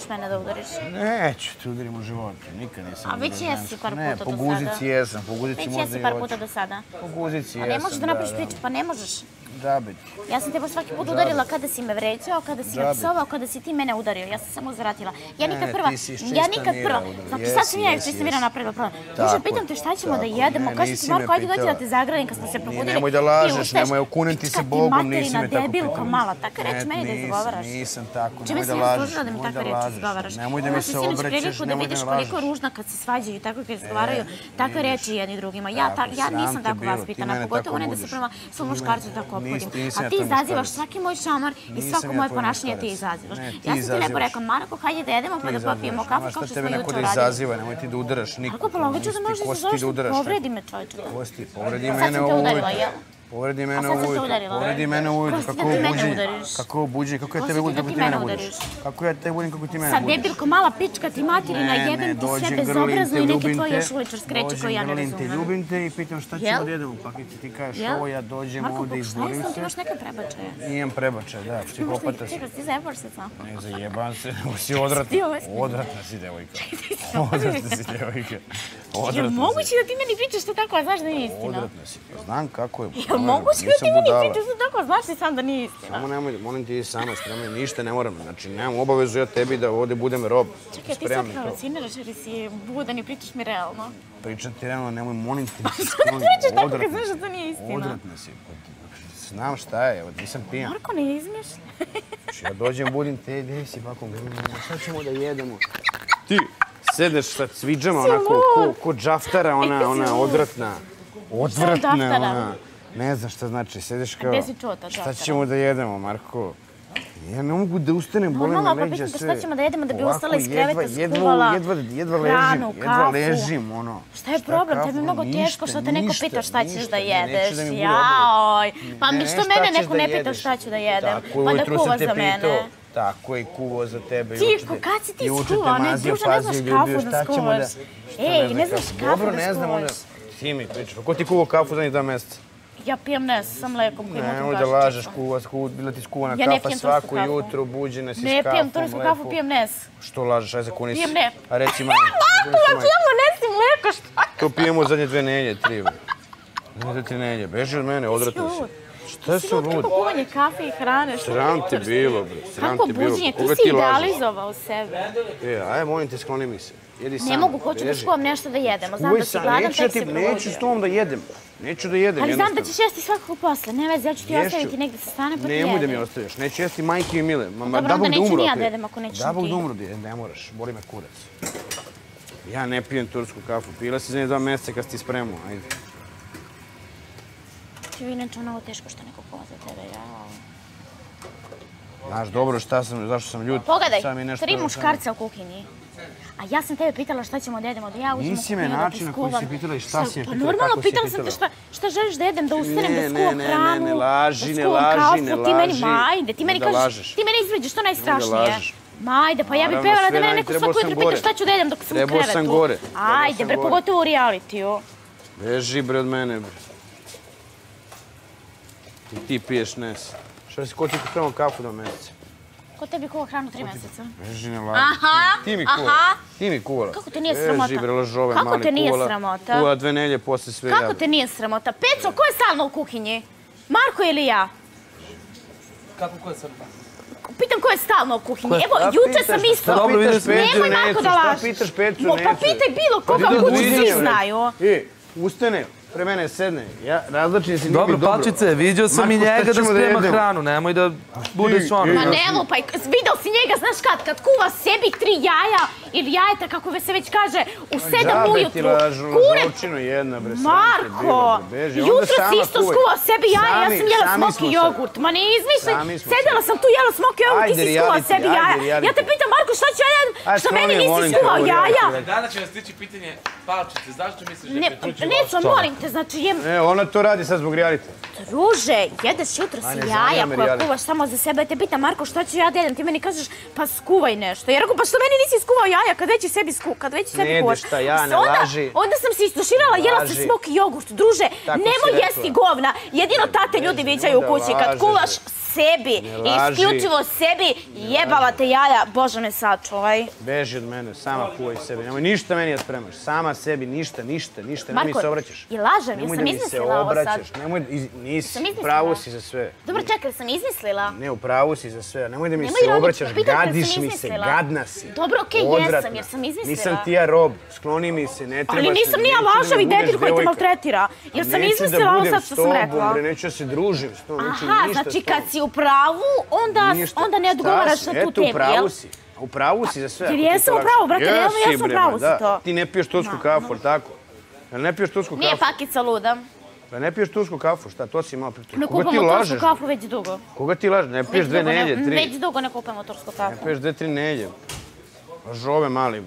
možeš mene da udariš? Neću te udarim u životu, nikad nisam A već jesi par Ne, puta po do guzici sada. jesam, po guzici Već možda jesi i par hoću. puta do sada. Po guzici A jesam, ne možeš da napraviš da. priču, pa ne možeš. Da, bit. Ja sam tebe svaki put udarila kada si me vređao, kada si me Džabe. psovao, kada si ti mene udario. Ja sam samo uzvratila. Ja nikad Ne, prva, ja nikad prva. Znači sad sam ja čista mira napravila problem. Tako Duže, je, pitam te šta ćemo da tako. jedemo. Nisi ti Marko, ajde dođi pitala. da te zagradim kad smo se probudili. nemoj da lažeš, nemoj okunem ti se Bogom, nisi me tako debilka pitala. mala, tako reći meni da izgovaraš. Nisam tako, nemoj da lažeš, nemoj da lažeš. Nemoj da mi se obraćaš, priliku da nemoj da vidiš koliko lažeš. ružna kad se svađaju i tako kad izgovaraju takve reči jedni drugima. Ja, Tako, nisam te tako vaspitana, pogotovo tako ne da se prema svom muškarcu tako A ti izazivaš svaki moj šamar i svako moje ponašanje ti izazivaš. Ja sam ti lepo rekla, Marko, hajde da jedemo pa da popijemo kafu kao što tebe smo neko juče da radili. izaziva, nemoj ti da udaraš nikog. Marko, pa logično da možeš da udaraš povredi me čovječe. Ko si ti? Povredi A sad mene sam te udarila, jel? Povredi mene sam ujutro. udarila. Povredi mene ujutro. Ko si Kako da ti mene buđenje? udariš? Kako? Kako ja tebe budim, kako ti ti mene budiš? Kako ja tebe budim, kako ti mene budiš? debilko, mala pička ti materina, jebem ti dođem, sve bezobrazno i neki ljubim tvoj te. još uličar skreću Dođem, ja ne grlim te, razumem. ljubim te i pitam šta ćemo da jedemo. Pa ti ti kažeš ovo, ja dođem Marko, ovde, pa šta izborim jesam, ti se. imaš neke prebačaje? Imam prebačaj, da, psihopata si. Čekaj, ti zajebaš se samo. Ne zajebam se, nego si. Ti ovo smiješ. Odvratna si, devojka. Odvratna si, devojka. Je si. moguće da ti meni pričaš to tako, a znaš da nije istina? Odvratna si. Pa Znam kako je. Li moguće da ti meni budala. pričaš tako, znaš ti sam da nije istina? Samo nemoj, molim ti sama spremaj, ništa ne moram. Znači, nemam obavezu ja tebi da ovde budem rob. Čekaj, ti sad mi provociraš ili si budan i pričaš mi realno? Pričam ti realno, nemoj, molim te. Što ne pričaš tako kad znaš da to nije istina? Odvratna si. Pa, Znam šta je, nisam pijan. Marko, ne izmišljaj. Znači, ja dođem, budim te, gdje si bako, šta ćemo da jedemo? Ti sedeš sa cviđama, Si onako, ko, ko džaftara, ona, si ona, odvratna. Odvratna, ona. Ne znam šta znači, sedeš kao... gdje si čuo to Šta ćemo da jedemo, Marko? Ja ne mogu da ustanem, bole me pa leđa sve. šta ćemo da jedemo da bi Ovako, ustala iz jedva- kreveta, jedva- skuvala jedva, jedva hranu, ležim, jedva kafu. ležim, ono. Šta je problem? kafu? Tebi je mnogo Ništa, teško što te neko ništa, pita šta ćeš ništa. da jedeš. da. Jaoj, pa mi što šta mene neko ne pita šta ću da jedem? Pa da kuva za mene. Tako je kuvo za tebe. Te- kad si ti skuvao? Ne, druže, ne znaš kafu da šta skuvaš. šta Ej, ne znaš kafu Dobro, da ne znam, onda... skuvaš. Ti mi pričaš, pa ko ti kuvao kafu za njih dva mjeseca? Ja pijem nes sa mlekom koji mutim Nemoj da kašičicu. lažeš, kuva, kuva, bila ti skuvana Ja ne kafa svako kafu. jutro, buđena si s Ne kafom, pijem tursku kafu, pijem nes. Što lažeš, aj za kuni Pijem ne. A reci manje. Ja pijemo nes i mleko, šta? To pijemo zadnje dve nelje, tri. Ne da ti nelje, beži od mene, odvratno si. lud. Šta Si su lud kako kafe i hrane. Sram pričaš? bilo, bre. Sram Kako te bilo. buđenje, ti si ti idealizovao sebe. E, aj, molim te, skloni mi se. Jedi sam. Ne mogu, hoću da skuvam nešto da jedemo. Znam da si gladan, tek ti, si neću s tom da jedem. Neću da jedem, Ali znam da ćeš jesti svakako posle, ne veze, ja ću ti Ješću. ostaviti negdje sa strane pa ti Nemoj da mi jedem. ostaviš, neću jesti majke i mile. Ma, dobro, da onda neću ni ja da je. jedem ako nećeš Da Bog ti. da umru, da ne moraš, boli me kurac. Ja ne pijem tursku kafu, pila si za nje dva mjeseca kad si ti spremao, ajde. Ti je inače mnogo teško što neko kuva za tebe, jao. Znaš dobro šta sam, zašto sam ljut. Pogledaj, Sad mi nešto tri muškarca u kuhinji. A ja sam tebe pitala šta ćemo da jedemo, da ja uzmem Nisi me kuhinju, da ti način na koji si skuvam. pitala i šta si me Pa pitala, normalno, kako si pitala sam te šta, šta želiš da jedem, da ustanem, Ne, da skuvam ne, ne, hranu, ne, laži, da ne skuvam laži, kafu, ne ti meni, laži. ma ajde, ti meni kažeš, ti meni izvređaš, što najstrašnije. lažeš. Ma ajde, pa ja bih pevala da mene neko trebao svako sam jutro pita šta ću da jedem dok sam u Trebao krevetu. sam gore. Trebao Ajde, sam bre, pogotovo u realitiju. Beži bre od mene, bre. I ti piješ nes. Šta si, ko ti kupremo kafu do mjeseca? Ko tebi kuva hranu tri mjeseca? Beži ne laži. Aha, Ti mi aha. kuvala. Ti mi kuvala. Kako te nije Beži, sramota? bre, lažove, Kako mali te nije kuvala. sramota? Kuvala dve nelje posle sve Kako ja. te nije sramota? Peco, ko je stalno u kuhinji? Marko ili ja? Kako ko je srpa? Pitam ko je stalno u kuhinji. Evo, Šta juče sam isto. Dobro, vidiš, Pecu Nemoj i Marko Necu? da Šta pitaš Pecu i Mo, Pa pitaj bilo Pa koga, uđeš, svi znaju. E, ustane, pre mene sedne. Ja nije mi Dobro, dobro. pačice, vidio sam i njega da da sprema jedemo? hranu, nemoj da budeš Ti, ono. Ma ja ne sam- lupaj, video si njega, znaš kad, kad kuva sebi tri jaja ili jajeta, kako se već kaže, u sedam Džabe ti ujutru. lažu, Kure, lažočino jedna, bre, Marko, bilo, bre, beži. Onda jutro si isto skuvao sebi jaja, ja sam jela smoki jogurt. Ma ne izmišljaj, sedela sam tu jela smoki jogurt, ti si skuvao sebi jaja. Ja te pitam, Marko, šta ću ja? Ajde, Što meni nisi skuvao jaja? Dana će vas stići pitanje, palčice, zašto misliš da Ne, je Petrućev neću, molim te, znači jem... E, ona to radi sad zbog realite. Druže, jedeš jutro si ne jaja koja kuvaš samo za sebe. Te pita Marko šta ću ja da jedem, ti meni kažeš pa skuvaj nešto. Ja rekao pa što meni nisi skuvao jaja kad već i sebi sku, kad već i sebi Ne kuvaš. šta, ja, ne onda, laži. Onda sam se istuširala, jela sam Laži. smoki jogurt. Druže, Tako nemoj jesti govna. Jedino tate ljudi viđaju u da kući kad kuvaš sebi Ne i isključivo sebi jebala te jaja. Bože me sačuvaj. Beži od mene, sama kuvaj sebi. Nemoj ništa meni da spremaš. Sama sebi, ništa, ništa, ništa. Nemoj mi se obraćaš. i lažem, da mi se izmislila ovo sad? obraćaš. Nemoj, iz, nisi, Sam izmislila. pravo si za sve. Dobro, čekaj, sam izmislila. Ne, u pravu si za sve. Nemoj da mi se obraćaš, gadiš sam mi se, gadna si. Dobro, okej, Odvratna. jer sam izmislila. Nisam ti ja rob, skloni mi se, ne trebaš Ali mi, nisam ni ja neću da mi lažavi budeš debil koji te maltretira. Jer sam izmislila da ovo budem sad što sam rekla. Neću da se družim s tobom, neću Aha, ništa znači s tobom. kad si u pravu, onda, Ništa. onda ne odgovaraš si? na tu Eto, temu, u pravu si. U pravu si za sve. Jer jesam u pravu, brate, realno jesam u pravu da. to. Ti ne piješ tursku kafu, ali tako? Jel ne piješ tursku Nije kafu? pakica luda. Pa ne piješ tursku kafu, šta? To si malo prije. Ne kupamo tursku kafu već dugo. Koga ti lažeš? Ne piješ dve nelje, tri. Već dugo ne kupamo tursku kafu. Ne piješ dve, tri nelje. Lažove mali.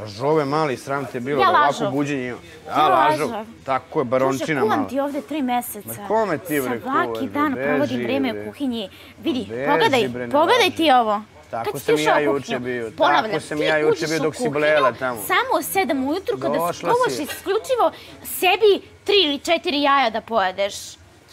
Lažove mali, sram te bilo Ja ovako buđenje ima. Ja lažov. Tako je, barončina kuvam mala. ti ovde tri meseca. Ma kome ti, bre, Svaki kuvaš, bre? dan provodim vreme u kuhinji. Vidi, Beži, pogledaj, bre, pogledaj ti ovo. Tako sam ja juče bio, tako sam ja juče bio dok si blela tamo. Samo u sedam ujutru kada skuvaš si. isključivo sebi tri ili četiri jaja da pojedeš.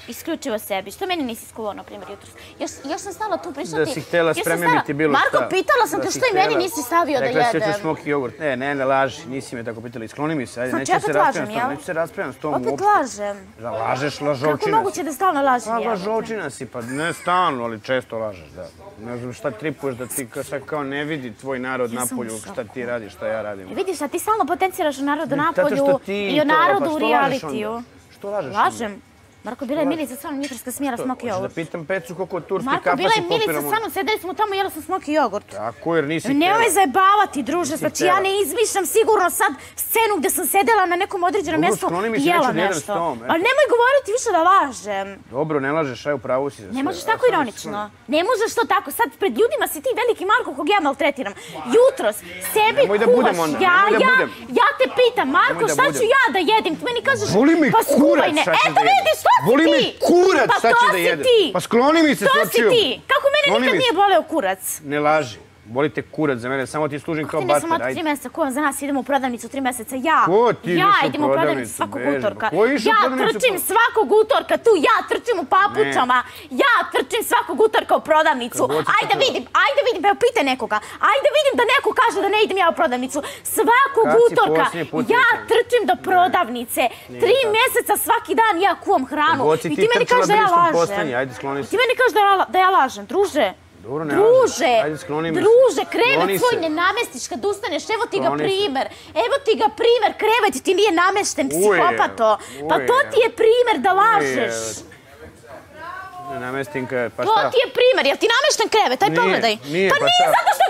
Isključivo sebi. Što meni nisi skuvao, na primjer, jutros? Još, još sam stala tu pričati. Da si htjela spremim stala- ti bilo Marko, šta. pitala sam Da te što i meni nisi stavio da Rekla si jedem. hoćeš smoki jogurt. Ne, ne, ne laži, nisi me tako pitala. Iskloni mi se, ajde, Znači, neću se opet raspravljam lažem, s tom, jel? neću se raspravljam s tom Opet uopšte. lažem. Da lažeš, Kako lažovčina moguće si. da stalno lažem? Pa jebote? lažovčina si, pa ne stalno, ali često lažeš, da. Ne znam šta tripuješ da ti ka- sad kao ne vidi tvoj narod Ja sam napolju, u šoku. šta ti radiš, šta ja radim. E, Vidiš, a ti stalno potenciraš o narodu Zato napolju što ti i o pa narodu što u realitiju. Što lažeš? Lažem. Marko, bila je Milica kad sam jela smoki Hoćeš da jogurt. pitam Pecu koliko Marko, kafa bila si je Milica popila sa možda? mnom, sedeli smo tamo i jela sam smoki jogurt. Tako, jer nisi Nemoj htjela. me zajebavati, druže, znači ja ne izmišljam sigurno sad scenu gdje sam sedela na nekom određenom mjestu mi i jela nešto. eto. Ali nemoj govoriti više da lažem. Dobro, ne lažeš, aj u pravu si za sve. Ne možeš tako mi ironično. Ne možeš to tako. Sad pred ljudima si ti veliki Marko kog ja maltretiram. Jutros sebi Nemoj kuvaš da jaja. budem. Ja te pitam, Marko, šta ću ja da jedim? Ti meni kažeš, Voli pa skuvaj kurac, ne. Eto da jedem. vidiš, to si Voli ti. me kurac, pa šta to ćeš da jedem. Pa skloni mi se, To to si ti. Kako mene nikad mi nije boleo kurac? Ne laži. Volite kurac za mene, samo ti služim kao Ti ne sam bater, od tri mjeseca kuvam za nas, idemo u prodavnicu tri mjeseca. Ja, Ko ti ja ideš u idem u prodavnicu svakog utorka. ko u Ja trčim po- svakog utorka tu, ja trčim u papučama. Ja trčim svakog utorka u prodavnicu. Ajde vidim, ajde vidim, evo pitaj nekoga. Ajde vidim da neko kaže da ne idem ja u prodavnicu. Svakog Kad utorka ja trčim do prodavnice. Tri tako. mjeseca svaki dan ja kuvam hranu. I ti ti meni kažeš da ja lažem. ajde. Ti meni kažeš da ja lažem, druže. Dobro, ne Druže. Ajde, skloni mi se. druže, krevet svoj ne namestiš kad ustaneš, evo ti ga se. primer, evo ti ga primer, krevet ti nije namešten, psihopato. Pa to ti je primer da lažeš. Ne namestim kaj, pa To šta? ti je primer, jel ti namešten krevet, aj Nije, pogledaj. nije, pa pa nije zato što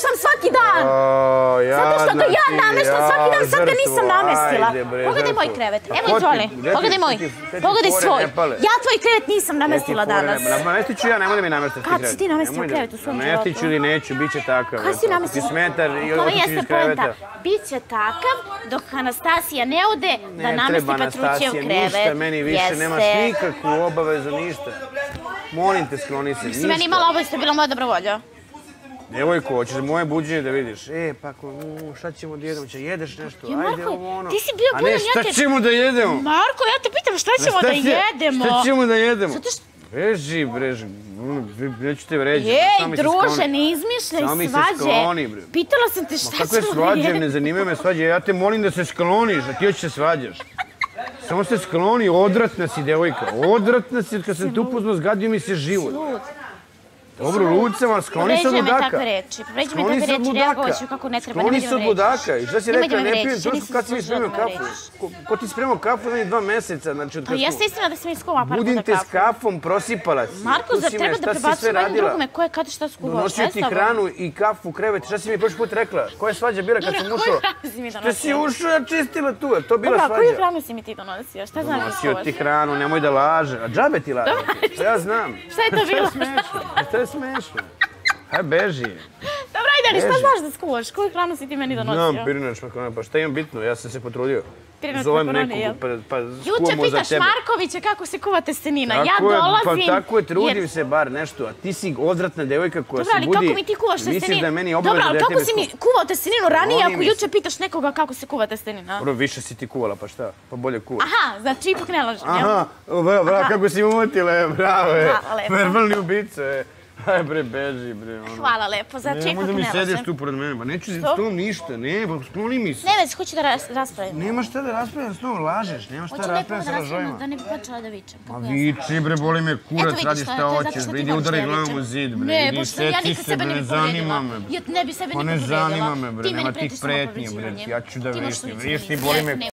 nameštam svaki dan. O, Zato što ga ja ti, nameštam svaki dan, sad ga nisam namestila. bre, Pogledaj moj krevet, evo izvoli. Pogledaj moj, pogledaj svoj. ne? Ja tvoj krevet nisam namestila danas. ne- Namestit ću ja, nemoj da mi namestiš ti Kad si krevet. ti da- krevet u svom Namestit ću životu? ili neću, bit će takav. Kad si eto. namestio? Ti smetar i To otići jeste iz kreveta. Biće takav dok Anastasija ne ode da Ne namesti treba Petrućev Anastasija, krevet. ništa meni više, nemaš nikakvu obavezu, ništa. Molim te, skloni se, Si meni ništa. imala ovo što bila moja dobrovolja. Devojko, hoćeš moje buđenje da vidiš? E, pa ko, mm, šta ćemo da jedemo? Će jedeš nešto? Ja, Ajde, Marko, ovo ono. ti si bio A budan, ne, ja šta te- ćemo da jedemo? Marko, ja te pitam šta ćemo Šta da će- jedemo? Šta ćemo da jedemo? Zato što- Beži, breži. Neću te vređati. Ej, druže, ne izmišljaj svađe. skloni, bre. Pitala sam te šta kakve ćemo da svađe, jedemo. ne zanimaju me svađe. Ja te molim da se skloniš, a ti hoćeš se svađaš. Samo se skloni, odvratna si, devojka. Odvratna si, kad sam te upoznao, zgadio mi se život. Lud. Dobro, ali skloni se od Povređuje me ludaka. takve reči, povređuje me takve reči, ludaka. reagovaću kako ne treba, Skloni se od me ludaka. I šta si rekla, me ne pijem ja tursku, nisam kad si mi spremio me kafu? Ko, ko ti spremao kafu jedno dva meseca, znači od Pa kad jeste smo... istina da sam iskuvao par Budim puta te s kafu. kafom, prosipala si. Marko, zar me, treba da prebacujem jedno radila? drugome ko je kada šta skuvao? Donosio je ti hranu i kafu krevet. Šta si mi prošli put rekla? Koja je svađa bila kad sam ušao? Šta si ušao, ja čistila tu, je to bila Dobro, a koju svađa? hranu si mi ti donosio? Šta znaš Donosio skuvaš? ti hranu, nemoj da laže. A džabe ti laže. To ja znam. Šta je to bilo? Šta je smešno? Haj beži. Dobro, ajde, Pirinač, šta znaš da skuvaš? Koju hranu si ti meni donosio? Znam, pirinač makaroni, pa šta imam bitno, ja sam se potrudio. Pirinač Zovem makaroni, jel? nekog, pa, pa Juče skuvamo za pitaš tebe. Markovića kako se kuva testenina. ja Tako je, dolazim... Pa tako je, trudim jer- se bar nešto, a ti si odvratna devojka koja se ali budi... kako mi ti kuvaš testeninu? Misliš da je meni Dobro, obaveza ali da ja kako tebe si mi kuvao testeninu ranije ako juče pitaš nekoga kako se kuva testenina? Dobro, više si ti kuvala, pa šta? Pa bolje kuvaš. Aha, znači ipak ne lažem, jel? Aha, bravo, bravo, kako si umotila, bravo, je. Verbalni ubica, je. Aj bre, beži bre, ono. Hvala lepo, znači Ne, ipak možda mi ne sediš lažem. tu pored mene, pa neću s tom ništa, ne, pa skloni mi se. Ne već, hoću da ras- raspravim. Nema šta da raspravljam s tom, lažeš, nema šta Hoću da lepo da raspravljam sa raspravim, lažojima. da ne bi počela da vičem. Ma kako ja sam. viči bre, boli me kurac, radi šta, hoćeš, bre, idi da ja glavom u zid, bre, Ne, pošto ja nikad se, sebe ne bi ne zanima povredila. me, bre. Ja ne bi sebe Pa ne povredila. zanima me, bre, nema tih pretnji, bre, ja ću da vičem, meni. boli me Ne,